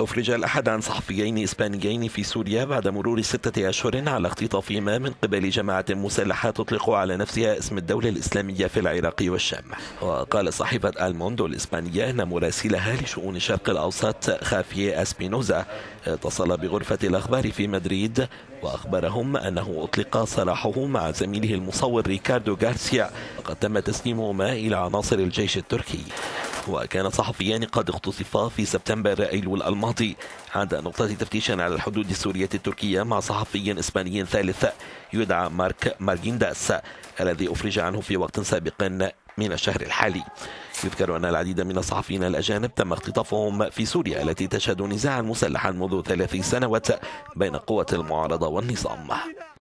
أفرج الأحد عن صحفيين إسبانيين في سوريا بعد مرور ستة أشهر على اختطافهما من قبل جماعة مسلحة تطلق على نفسها اسم الدولة الإسلامية في العراق والشام. وقال صحيفة ألموندو الإسبانية أن مراسلها لشؤون الشرق الأوسط خافيه أسبينوزا. اتصل بغرفة الأخبار في مدريد وأخبرهم أنه أطلق سراحه مع زميله المصور ريكاردو غارسيا. وقد تم تسليمهما إلى عناصر الجيش التركي. وكان صحفيان قد اختطفا في سبتمبر أيلول الماضي. عند نقطة تفتيش على الحدود السورية التركية مع صحفي إسباني ثالث يدعى مارك مارجينداس الذي أفرج عنه في وقت سابق من الشهر الحالي. يذكر أن العديد من الصحفيين الأجانب تم اختطافهم في سوريا التي تشهد نزاعا مسلحا منذ ثلاث سنوات بين قوة المعارضة والنظام.